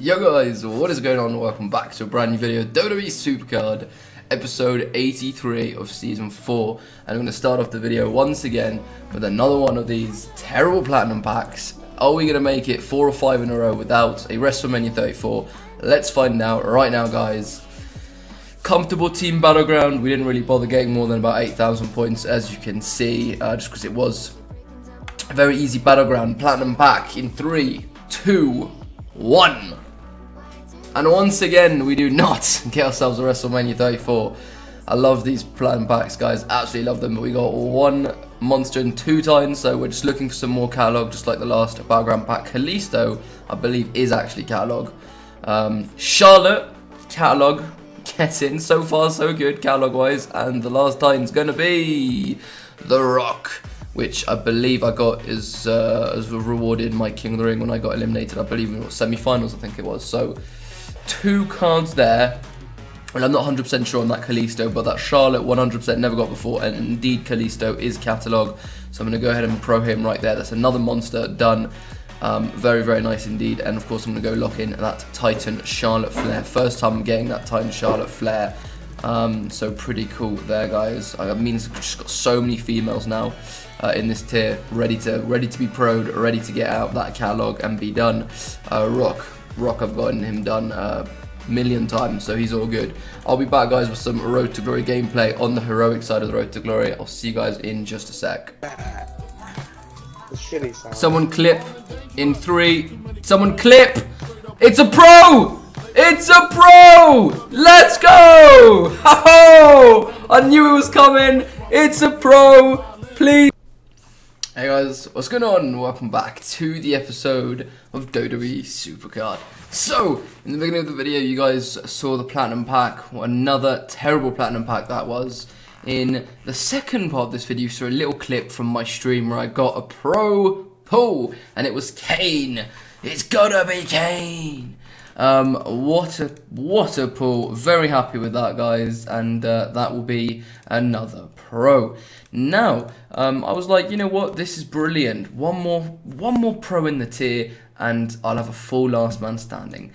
Yo guys, what is going on? Welcome back to a brand new video, WWE Supercard, episode 83 of season 4. And I'm going to start off the video once again with another one of these terrible platinum packs. Are we going to make it 4 or 5 in a row without a WrestleMania 34? Let's find out right now guys. Comfortable team battleground, we didn't really bother getting more than about 8,000 points as you can see, uh, just because it was a very easy battleground. Platinum pack in 3, 2, 1. And once again, we do not get ourselves a WrestleMania 34. I love these plat packs, guys. Absolutely love them. We got one monster and two times, so we're just looking for some more catalog, just like the last Battleground pack. Kalisto, I believe, is actually catalog. Um, Charlotte, catalog, getting so far so good catalog wise. And the last time's gonna be The Rock which I believe I got is uh, as rewarded my King of the Ring when I got eliminated. I believe in semi-finals, I think it was. So two cards there. And I'm not 100% sure on that Kalisto, but that Charlotte 100% never got before, and indeed Kalisto is catalogue. So I'm going to go ahead and pro him right there. That's another monster done. Um, very, very nice indeed. And of course, I'm going to go lock in that Titan Charlotte Flair. First time I'm getting that Titan Charlotte Flair. Um, so pretty cool there, guys. I mean, it's just got so many females now uh, in this tier, ready to ready to be proed, ready to get out that catalog and be done. Uh, Rock, Rock I've gotten him done a uh, million times, so he's all good. I'll be back, guys, with some Road to Glory gameplay on the heroic side of the Road to Glory. I'll see you guys in just a sec. Someone clip in three. Someone clip. It's a pro. It's a pro. Let's go. Ho! I knew it was coming. It's a pro. Please. Hey guys, what's going on? Welcome back to the episode of WWE Supercard. So, in the beginning of the video, you guys saw the Platinum Pack, another terrible Platinum Pack that was. In the second part of this video, you saw a little clip from my stream where I got a pro pull, and it was Kane. It's gotta be Kane! Um, what a what a pull! Very happy with that, guys, and uh, that will be another pro. Now, um, I was like, you know what? This is brilliant. One more one more pro in the tier, and I'll have a full last man standing.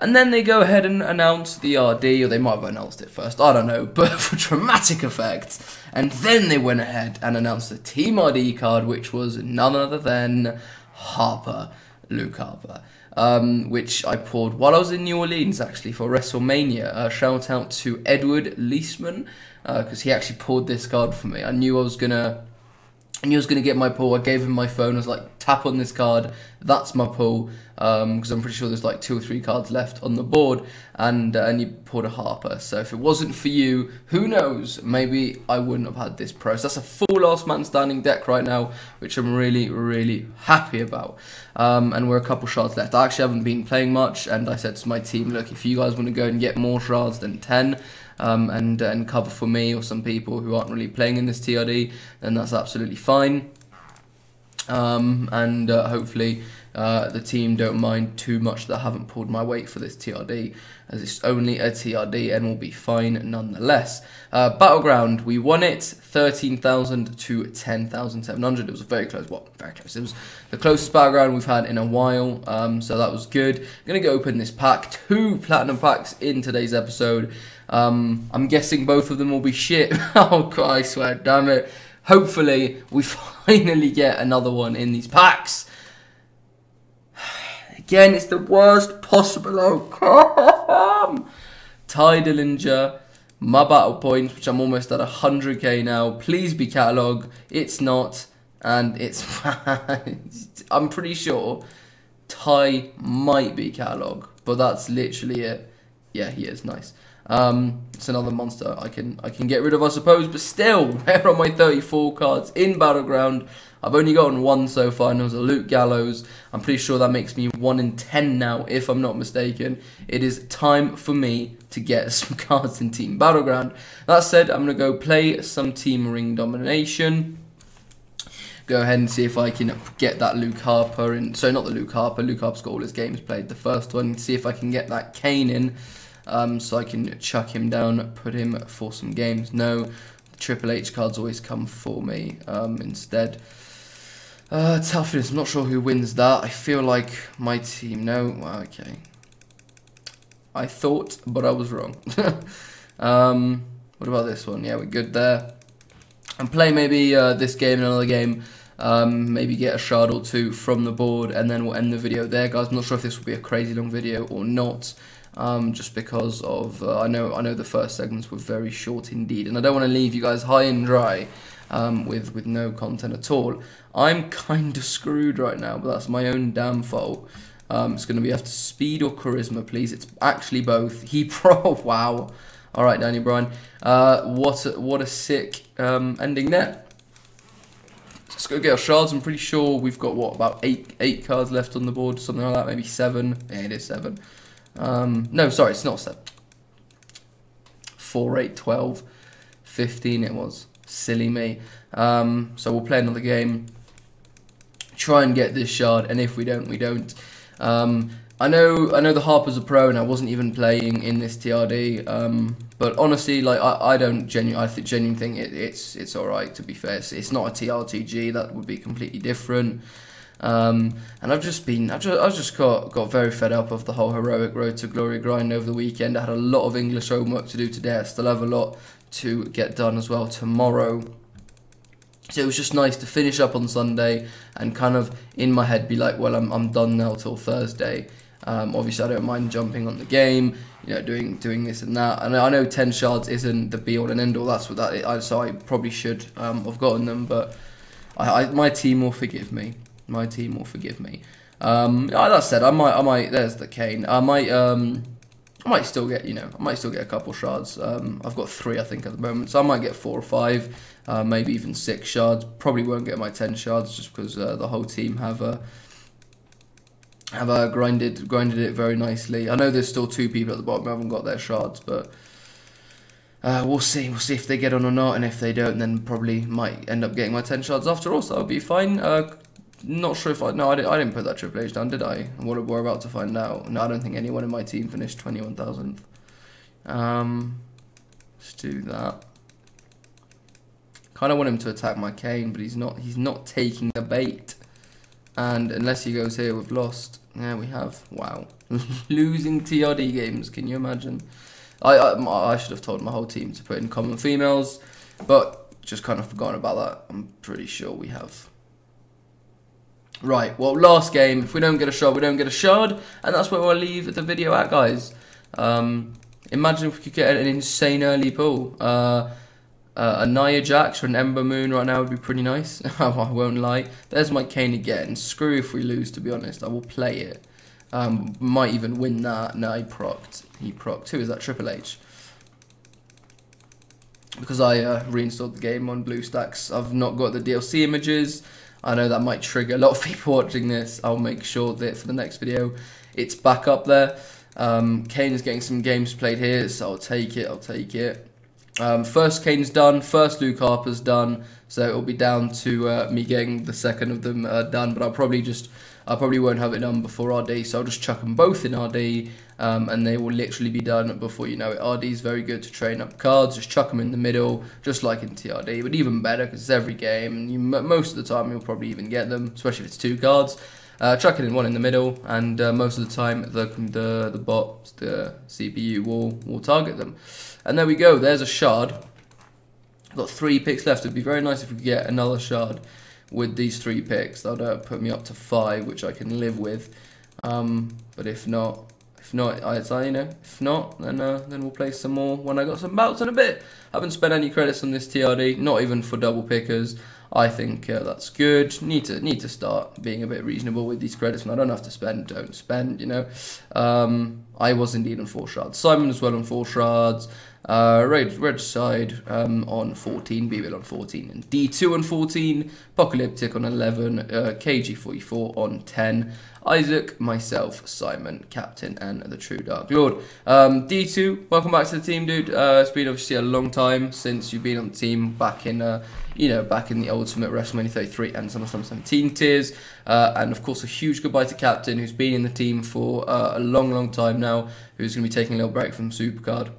And then they go ahead and announce the RD, or they might have announced it first, I don't know, but for dramatic effect. And then they went ahead and announced the Team RD card, which was none other than Harper, Luke Harper um, which I poured while I was in New Orleans actually for WrestleMania. Uh, shout out to Edward Leisman because uh, he actually poured this card for me. I knew I was gonna. I knew I was to get my pull. I gave him my phone. I was like, tap on this card. That's my pull. Because um, I'm pretty sure there's like two or three cards left on the board. And uh, and you pulled a Harper. So if it wasn't for you, who knows? Maybe I wouldn't have had this pro. So that's a full last man standing deck right now, which I'm really, really happy about. Um, and we're a couple shards left. I actually haven't been playing much. And I said to my team, look, if you guys want to go and get more shards than 10, um, and and cover for me or some people who aren't really playing in this TRD, then that's absolutely fine. Um, and uh, hopefully uh, the team don't mind too much that I haven't pulled my weight for this TRD, as it's only a TRD and will be fine nonetheless. Uh, Battleground, we won it 13,000 to 10,700. It was a very close, well, very close. It was the closest Battleground we've had in a while, um, so that was good. I'm going to go open this pack, two Platinum packs in today's episode. Um, I'm guessing both of them will be shit. oh, God, I swear, damn it. Hopefully, we finally get another one in these packs. Again, it's the worst possible outcome. Tye Dillinger, my battle points, which I'm almost at 100k now. Please be catalog. It's not, and it's. I'm pretty sure Tye might be catalog, but that's literally it. Yeah, he is nice. Um, it's another monster I can I can get rid of, I suppose. But still, where are my 34 cards in Battleground? I've only gotten one so far, and it was a Luke Gallows. I'm pretty sure that makes me 1 in 10 now, if I'm not mistaken. It is time for me to get some cards in Team Battleground. That said, I'm going to go play some Team Ring Domination. Go ahead and see if I can get that Luke Harper in. So, not the Luke Harper. Luke Harper's got all his games played. The first one. See if I can get that Kane in um, so I can chuck him down, put him for some games. No, Triple H cards always come for me um, instead. Uh, toughness, I'm not sure who wins that. I feel like my team, no, okay. I thought, but I was wrong. um, what about this one? Yeah, we're good there. And play maybe uh, this game and another game. Um, maybe get a shard or two from the board, and then we'll end the video there, guys. I'm not sure if this will be a crazy long video or not. Um, just because of uh, I know I know the first segments were very short indeed, and I don't want to leave you guys high and dry um, with with no content at all. I'm kind of screwed right now, but that's my own damn fault. Um, it's going to be after speed or charisma, please. It's actually both. He pro. wow. All right, Daniel Bryan. Uh, what a, what a sick um, ending there. Let's go get our shards. I'm pretty sure we've got what about eight eight cards left on the board, something like that. Maybe seven. Yeah, it is seven. Um, no, sorry, it's not seven. Four, eight, twelve, fifteen. It was silly me. Um, so we'll play another game. Try and get this shard, and if we don't, we don't. Um, I know, I know the Harper's a pro, and I wasn't even playing in this TRD. Um, but honestly, like I, I don't genuinely, I think genuinely think it, it's it's all right. To be fair, it's, it's not a TRTG. That would be completely different. Um, and I've just been, I've just, I've just got, got very fed up of the whole heroic road to glory grind over the weekend. I had a lot of English homework to do today. I still have a lot to get done as well tomorrow. So it was just nice to finish up on Sunday and kind of in my head be like, well, I'm, I'm done now till Thursday. Um, obviously, I don't mind jumping on the game, you know, doing doing this and that. And I know 10 shards isn't the be all and end all. That's what that is. So I probably should um, have gotten them, but I, I, my team will forgive me. My team will forgive me. Um, that said, I might, I might. There's the Kane. I might, um, I might still get, you know, I might still get a couple shards. Um, I've got three, I think, at the moment, so I might get four or five, uh, maybe even six shards. Probably won't get my ten shards just because uh, the whole team have uh, have uh, grinded grinded it very nicely. I know there's still two people at the bottom who haven't got their shards, but. Uh, we'll see. We'll see if they get on or not, and if they don't, then probably might end up getting my 10 shards after all, so that'll be fine. Uh, not sure if I no I didn't, I didn't put that Triple H down, did I? What we're about to find out. No, I don't think anyone in my team finished twenty one thousandth. Um, let's do that. Kind of want him to attack my Kane, but he's not. He's not taking the bait. And unless he goes here, we've lost. Yeah, we have. Wow, losing TRD games. Can you imagine? I, I I should have told my whole team to put in common females, but just kind of forgotten about that. I'm pretty sure we have. Right, well, last game, if we don't get a shard, we don't get a shard, and that's where we'll leave the video at, guys. Um, imagine if we could get an insane early pull. Uh, uh, a Nia Jax or an Ember Moon right now would be pretty nice, I won't lie. There's my Kane again. Screw if we lose, to be honest. I will play it. Um, might even win that. No, he procced. He procced. Who is that? Triple H. Because I uh, reinstalled the game on BlueStacks, I've not got the DLC images. I know that might trigger a lot of people watching this. I'll make sure that for the next video, it's back up there. Um, Kane's getting some games played here, so I'll take it, I'll take it. Um, first Kane's done, first Luke Harper's done, so it'll be down to uh, me getting the second of them uh, done, but I'll probably just I probably won't have it done before RD, so I'll just chuck them both in RD, um, and they will literally be done before you know it. RD is very good to train up cards, just chuck them in the middle, just like in TRD, but even better because it's every game, and you, most of the time you'll probably even get them, especially if it's two cards. Uh, chuck it in one in the middle, and uh, most of the time the the the bot, the CPU will will target them. And there we go. There's a shard. got three picks left. It'd be very nice if we could get another shard with these three picks. That would uh, put me up to five, which I can live with. Um, but if not, if not, I you know, if not, then uh, then we'll play some more when I got some bouts in a bit. Haven't spent any credits on this TRD, not even for double pickers. I think uh, that's good. Need to need to start being a bit reasonable with these credits. When I don't have to spend, don't spend. You know, um, I was indeed on four shards. Simon as well on four shards. Uh, red, red side um, on 14, Bevil on 14, and D2 on 14, Apocalyptic on 11, uh, KG44 on 10, Isaac, myself, Simon, Captain, and the True Dark Lord. Um, D2, welcome back to the team, dude. Uh, it's been obviously a long time since you've been on the team back in, uh, you know, back in the Ultimate WrestleMania 33 and SummerSlam 17 tiers. Uh, and of course, a huge goodbye to Captain, who's been in the team for uh, a long, long time now, who's going to be taking a little break from Supercard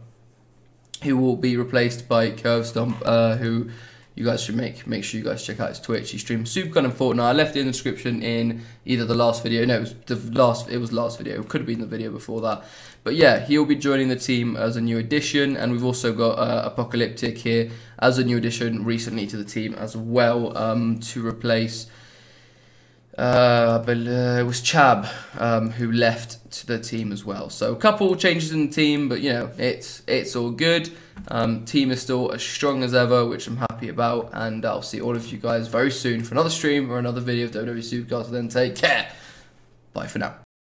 who will be replaced by Curve Stomp, uh, who you guys should make make sure you guys check out his Twitch. He streams Supercard and Fortnite. I left it in the description in either the last video. No, it was the last. It was last video. It could have been the video before that. But yeah, he'll be joining the team as a new addition, and we've also got uh, Apocalyptic here as a new addition recently to the team as well um, to replace. Uh, but uh, it was Chab um, who left to the team as well. So a couple changes in the team, but you know it's it's all good. Um, team is still as strong as ever, which I'm happy about, and I'll see all of you guys very soon for another stream or another video of WWE Supercard. Then take care. Bye for now.